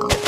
Oh.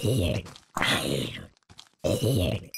Here. Here.